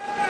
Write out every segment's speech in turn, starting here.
Yeah.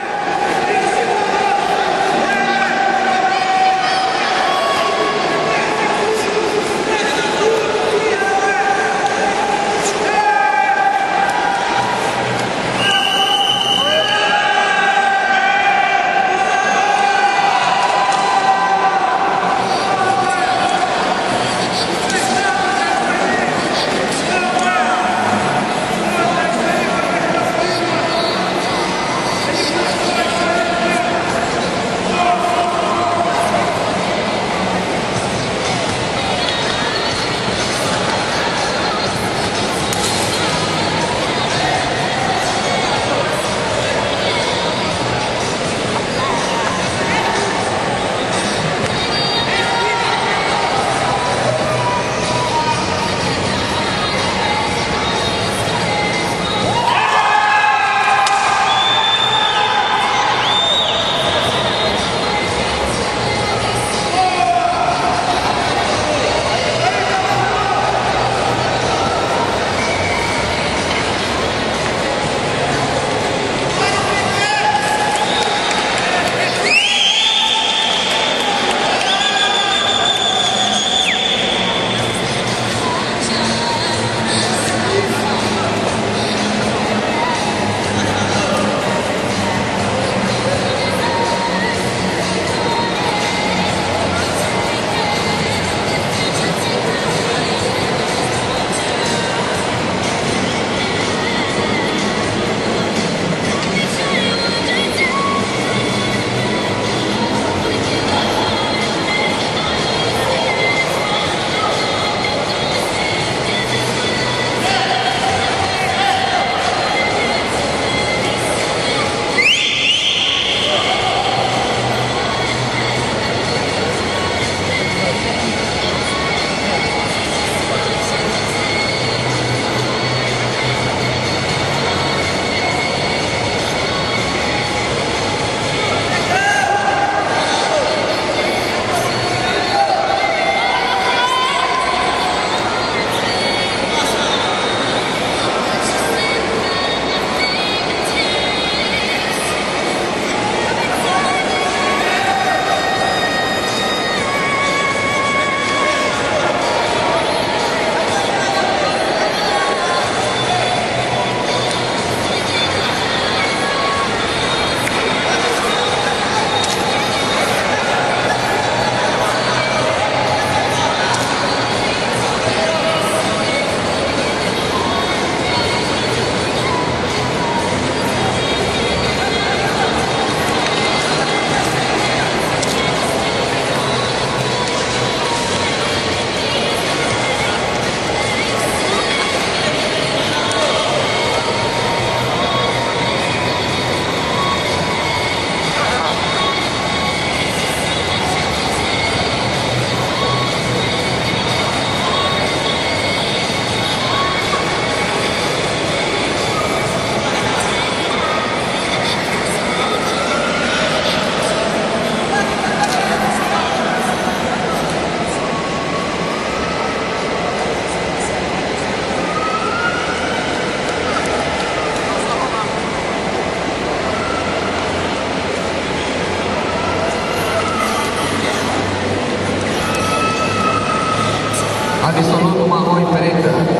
Absoluto marrom e preta.